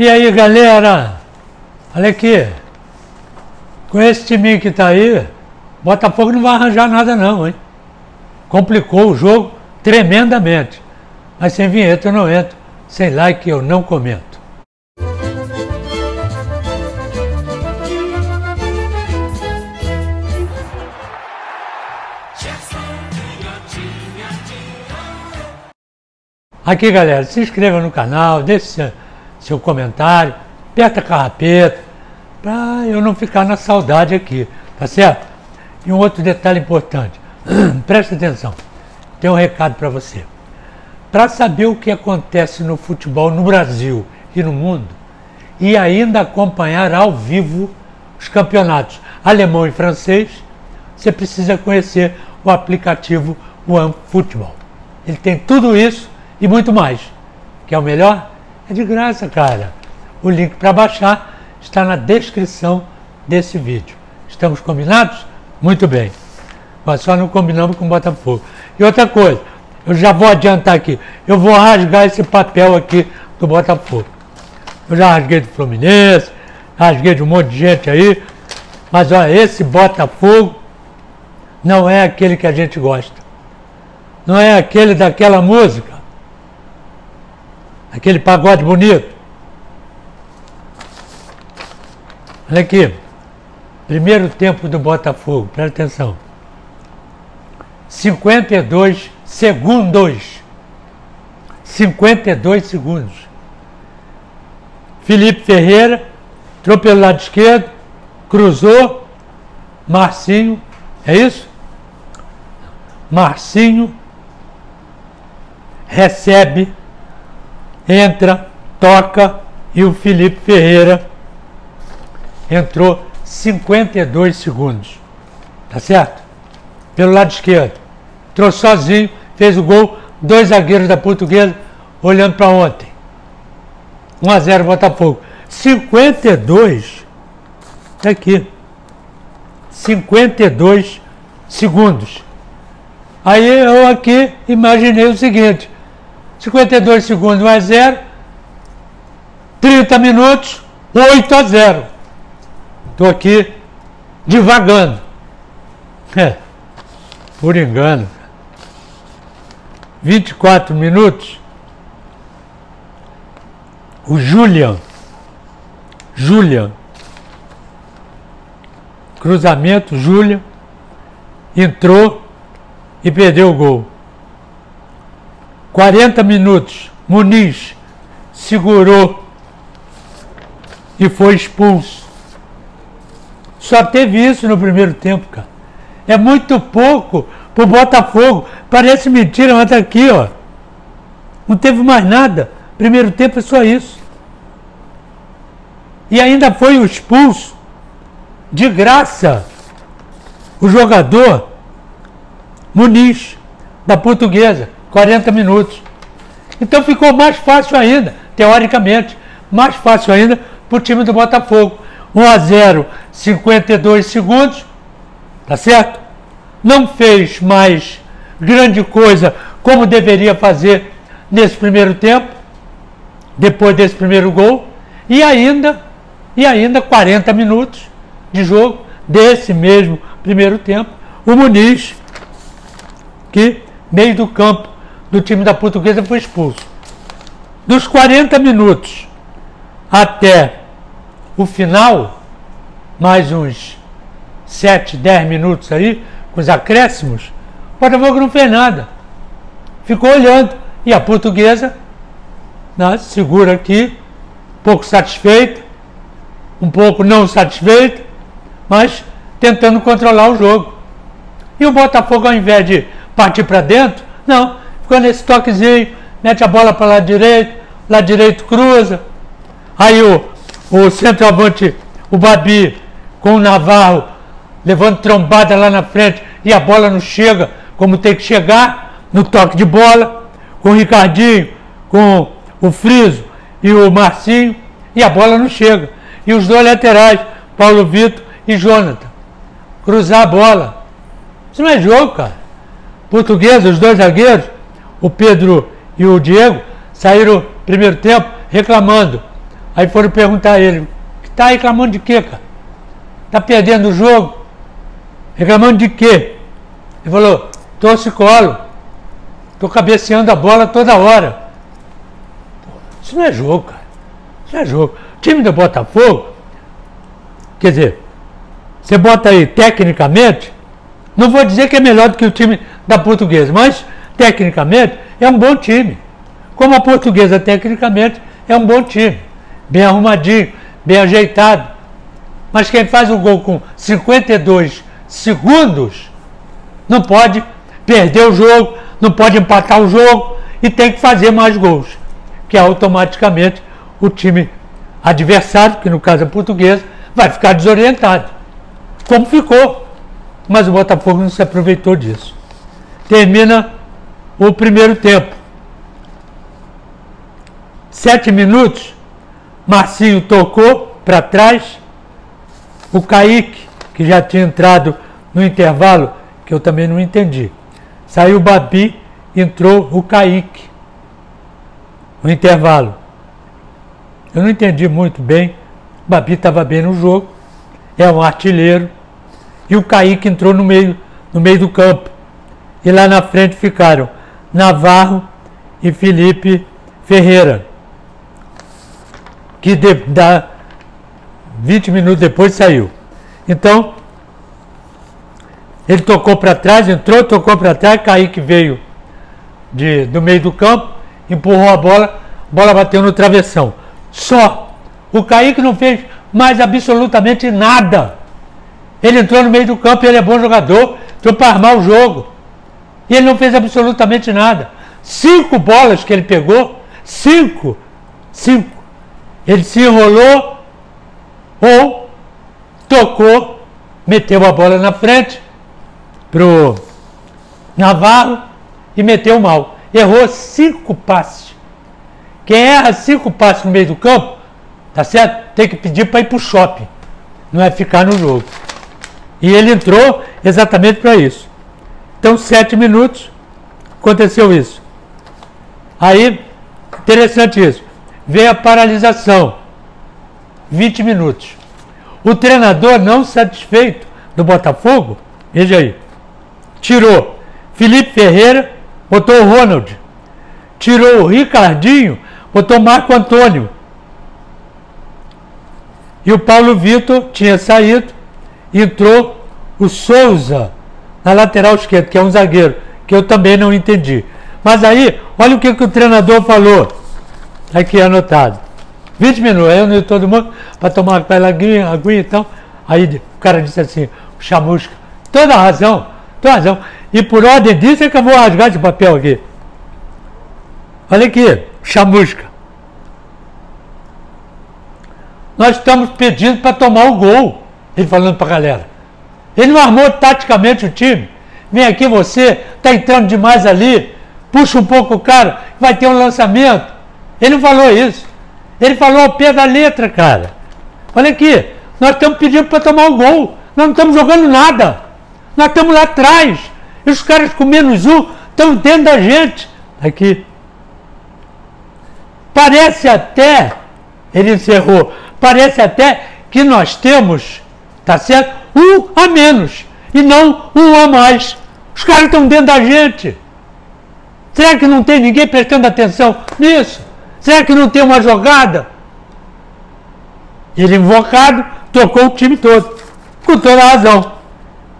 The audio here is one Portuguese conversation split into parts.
E aí, galera? Olha aqui. Com esse time que tá aí, Botafogo não vai arranjar nada não, hein? Complicou o jogo tremendamente. Mas sem vinheta eu não entro, sem like eu não comento. Aqui, galera, se inscreva no canal, deixe seu, comentário, aperta a carrapeta, para eu não ficar na saudade aqui, tá certo? E um outro detalhe importante, presta atenção, tem um recado para você. Para saber o que acontece no futebol no Brasil e no mundo, e ainda acompanhar ao vivo os campeonatos alemão e francês, você precisa conhecer o aplicativo OneFootball. Ele tem tudo isso e muito mais. Que é o melhor? É de graça, cara. O link para baixar está na descrição desse vídeo. Estamos combinados? Muito bem. Mas só não combinamos com o Botafogo. E outra coisa, eu já vou adiantar aqui. Eu vou rasgar esse papel aqui do Botafogo. Eu já rasguei do Fluminense, rasguei de um monte de gente aí. Mas olha, esse Botafogo não é aquele que a gente gosta. Não é aquele daquela música aquele pagode bonito. Olha aqui, primeiro tempo do Botafogo, presta atenção. 52 segundos. 52 segundos. Felipe Ferreira, entrou pelo lado esquerdo, cruzou, Marcinho, é isso? Marcinho recebe entra, toca e o Felipe Ferreira entrou 52 segundos. Tá certo? Pelo lado esquerdo. Entrou sozinho, fez o gol, dois zagueiros da portuguesa olhando para ontem. 1 a 0 Botafogo. 52 tá aqui. 52 segundos. Aí eu aqui imaginei o seguinte: 52 segundos, 1 a 0. 30 minutos, 8 a 0. Estou aqui divagando. É, por engano. 24 minutos. O Julian. Julian. Cruzamento, Julian. Entrou e perdeu o gol. 40 minutos, Muniz segurou e foi expulso. Só teve isso no primeiro tempo, cara. É muito pouco pro Botafogo. Parece mentira, mas tá aqui, ó. Não teve mais nada. Primeiro tempo é só isso. E ainda foi expulso de graça o jogador Muniz, da portuguesa. 40 minutos. Então ficou mais fácil ainda, teoricamente, mais fácil ainda para o time do Botafogo. 1 a 0, 52 segundos, tá certo? Não fez mais grande coisa como deveria fazer nesse primeiro tempo, depois desse primeiro gol, e ainda, e ainda 40 minutos de jogo desse mesmo primeiro tempo, o Muniz, que meio do campo do time da Portuguesa foi expulso. Dos 40 minutos até o final, mais uns 7, 10 minutos aí, com os acréscimos, o Botafogo não fez nada. Ficou olhando. E a portuguesa, né, segura aqui, pouco satisfeita, um pouco não satisfeita, mas tentando controlar o jogo. E o Botafogo, ao invés de partir para dentro, não, ficou nesse toquezinho, mete a bola para lado direito, lado direito cruza. Aí o, o centroavante, o Babi, com o Navarro, levando trombada lá na frente e a bola não chega como tem que chegar no toque de bola, com o Ricardinho, com o Friso e o Marcinho, e a bola não chega. E os dois laterais, Paulo Vitor e Jonathan. Cruzar a bola. Isso não é jogo, cara. Português, os dois zagueiros, o Pedro e o Diego saíram primeiro tempo reclamando Aí foram perguntar a ele, tá reclamando de quê, cara? Tá perdendo o jogo? Reclamando de quê? Ele falou, torcicolo. Tô cabeceando a bola toda hora. Isso não é jogo, cara. Isso não é jogo. O time do Botafogo, quer dizer, você bota aí tecnicamente, não vou dizer que é melhor do que o time da portuguesa, mas tecnicamente é um bom time. Como a portuguesa tecnicamente é um bom time. Bem arrumadinho, bem ajeitado. Mas quem faz o gol com 52 segundos não pode perder o jogo, não pode empatar o jogo e tem que fazer mais gols. Que automaticamente o time adversário, que no caso é português, vai ficar desorientado. Como ficou. Mas o Botafogo não se aproveitou disso. Termina o primeiro tempo. Sete minutos, Marcinho tocou para trás. O Kaique, que já tinha entrado no intervalo, que eu também não entendi. Saiu o Babi, entrou o Kaique. No intervalo. Eu não entendi muito bem. O Babi estava bem no jogo. É um artilheiro. E o Kaique entrou no meio, no meio do campo. E lá na frente ficaram Navarro e Felipe Ferreira. Que de, da, 20 minutos depois saiu. Então, ele tocou para trás, entrou, tocou para trás, Kaique veio de, do meio do campo, empurrou a bola, a bola bateu no travessão. Só. O Kaique não fez mais absolutamente nada. Ele entrou no meio do campo, ele é bom jogador, entrou para armar o jogo. E ele não fez absolutamente nada. Cinco bolas que ele pegou, cinco, cinco. Ele se enrolou ou tocou, meteu a bola na frente pro Navarro e meteu mal. Errou cinco passes. Quem erra cinco passes no meio do campo, tá certo? Tem que pedir para ir para o shopping. Não é ficar no jogo. E ele entrou exatamente para isso. Então, sete minutos, aconteceu isso. Aí, interessante isso. Veio a paralisação. 20 minutos. O treinador, não satisfeito do Botafogo, veja aí, tirou Felipe Ferreira, botou o Ronald. Tirou o Ricardinho, botou Marco Antônio. E o Paulo Vitor tinha saído, entrou o Souza na lateral esquerda, que é um zagueiro, que eu também não entendi. Mas aí, olha o que, que o treinador falou. Aqui anotado. 20 minutos, eu e todo mundo, para tomar aquela aguinha, aguinha e então. Aí o cara disse assim, o chamusca, toda razão, toda razão. E por ordem disso é que eu vou rasgar esse papel aqui. Olha aqui, chamusca. Nós estamos pedindo para tomar o gol. Ele falando para a galera. Ele não armou taticamente o time. Vem aqui você, está entrando demais ali, puxa um pouco o cara, vai ter um lançamento. Ele não falou isso. Ele falou ao pé da letra, cara. Olha aqui, nós estamos pedindo para tomar o gol. Nós não estamos jogando nada. Nós estamos lá atrás. E os caras com menos um estão dentro da gente. Aqui. Parece até, ele encerrou, parece até que nós temos, tá certo? Um a menos e não um a mais. Os caras estão dentro da gente. Será que não tem ninguém prestando atenção nisso? Será que não tem uma jogada? Ele invocado, tocou o time todo. Com toda razão.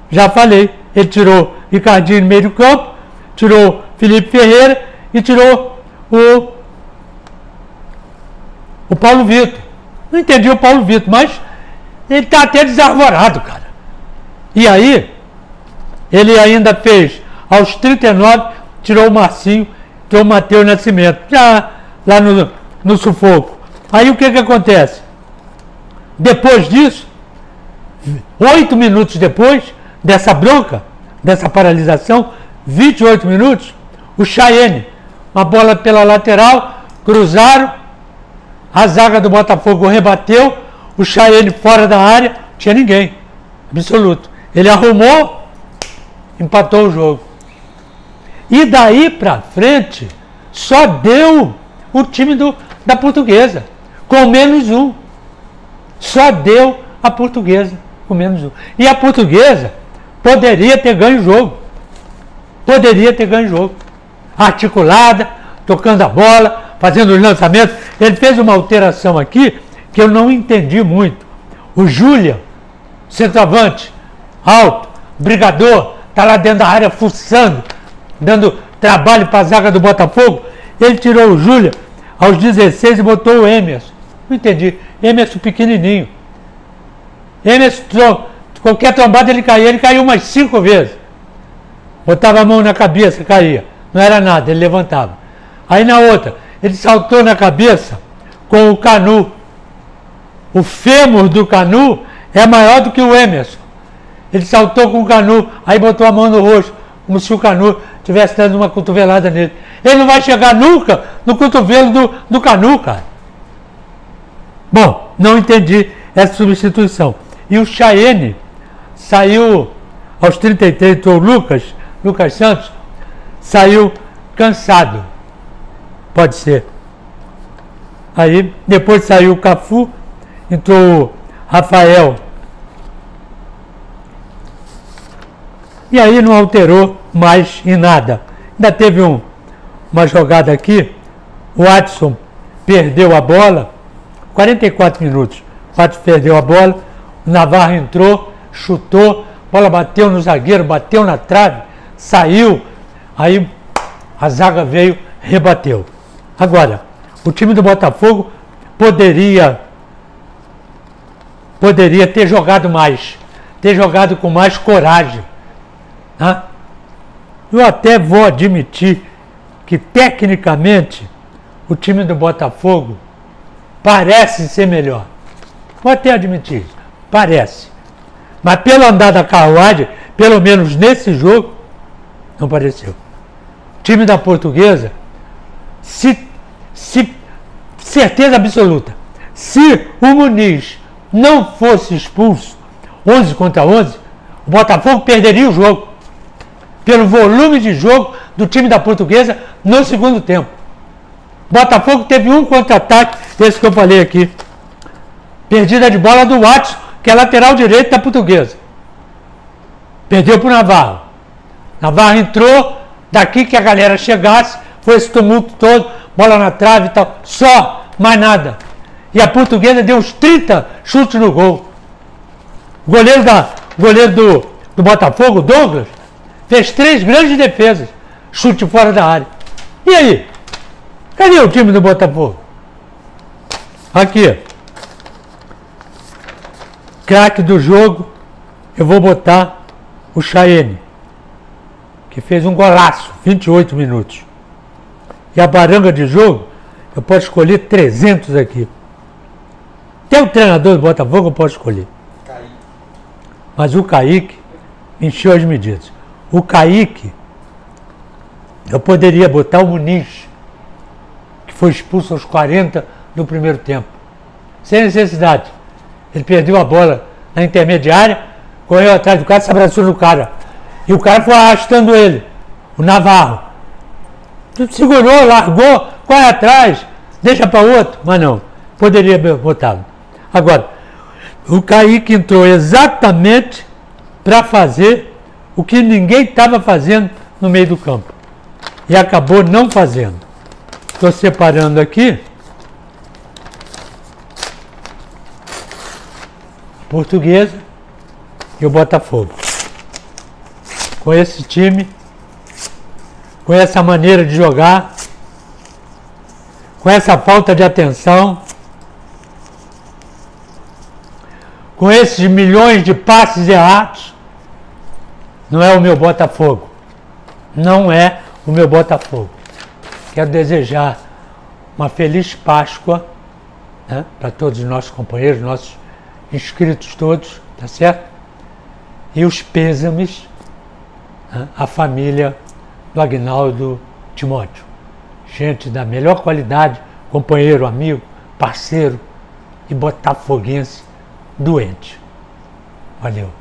Já falei, ele tirou Ricardinho no meio do campo, tirou Felipe Ferreira e tirou o, o Paulo Vitor. Não entendi o Paulo Vitor, mas ele está até desarvorado, cara. E aí, ele ainda fez, aos 39, tirou o Marcinho, tirou o Matheus Nascimento, já lá no, no sufoco. Aí o que, que acontece? Depois disso, oito minutos depois dessa bronca, dessa paralisação, 28 minutos, o Chayenne, uma bola pela lateral, cruzaram, a zaga do Botafogo rebateu, o Chayenne fora da área, tinha ninguém, absoluto. Ele arrumou, empatou o jogo. E daí para frente, só deu o time do, da portuguesa. com menos um. Só deu a portuguesa com menos um. E a portuguesa poderia ter ganho o jogo. Poderia ter ganho o jogo. Articulada, tocando a bola, fazendo os lançamentos. Ele fez uma alteração aqui que eu não entendi muito. O Júlia, centroavante, alto, brigador, está lá dentro da área fuçando, dando trabalho para a zaga do Botafogo. Ele tirou o Júlia aos 16 e botou o Emerson. Não entendi. Emerson pequenininho. Emerson, qualquer trombada ele caía, ele caiu umas cinco vezes. Botava a mão na cabeça, caía. Não era nada, ele levantava. Aí na outra, ele saltou na cabeça com o canu. O fêmur do canu é maior do que o Emerson. Ele saltou com o canu, aí botou a mão no rosto, como se o canu estivesse dando uma cotovelada nele. Ele não vai chegar nunca no cotovelo do, do canu, cara. Bom, não entendi essa substituição. E o Chayenne saiu aos 33, entrou o Lucas, Lucas Santos, saiu cansado. Pode ser. Aí depois saiu o Cafu, entrou Rafael. E aí não alterou mais em nada. Ainda teve um, uma jogada aqui, o Watson perdeu a bola, 44 minutos. O Watson perdeu a bola, o Navarro entrou, chutou, a bola bateu no zagueiro, bateu na trave, saiu, aí a zaga veio, rebateu. Agora, o time do Botafogo poderia poderia ter jogado mais, ter jogado com mais coragem. Né? Eu até vou admitir que tecnicamente o time do Botafogo parece ser melhor. Vou até admitir, parece. Mas pelo andar da carruagem, pelo menos nesse jogo, não pareceu. O time da portuguesa, se, se, certeza absoluta, se o Muniz não fosse expulso, 11 contra 11, o Botafogo perderia o jogo. Pelo volume de jogo do time da portuguesa no segundo tempo. Botafogo teve um contra-ataque, esse que eu falei aqui. Perdida de bola do Watson, que é lateral direito da portuguesa. Perdeu para o Navarro. Navarro entrou, daqui que a galera chegasse, foi esse tumulto todo, bola na trave e tal. Só, mais nada. E a portuguesa deu uns 30 chutes no gol. O goleiro, da, goleiro do, do Botafogo, Douglas, fez três grandes defesas. Chute fora da área. E aí? Cadê o time do Botafogo? Aqui. Craque do jogo, eu vou botar o Chayenne, que fez um golaço, 28 minutos. E a baranga de jogo, eu posso escolher 300 aqui. Até o treinador do Botafogo eu posso escolher. Kaique. Mas o Kaique encheu as medidas. O Kaique, eu poderia botar o Muniz, que foi expulso aos 40 do primeiro tempo. Sem necessidade. Ele perdeu a bola na intermediária, correu atrás do cara, se abraçou no cara. E o cara foi arrastando ele, o Navarro. Segurou, largou, corre atrás, deixa para outro, mas não, poderia botá-lo. Agora, o Kaique entrou exatamente para fazer o que ninguém estava fazendo no meio do campo. E acabou não fazendo. Estou separando aqui. Portuguesa e o Botafogo. Com esse time, com essa maneira de jogar, com essa falta de atenção, com esses milhões de passes errados, não é o meu Botafogo. Não é o meu Botafogo. Quero desejar uma feliz Páscoa né, para todos os nossos companheiros, nossos inscritos todos, tá certo? E os pêsames né, à família do Agnaldo Timóteo. Gente da melhor qualidade, companheiro, amigo, parceiro e botafoguense doente. Valeu.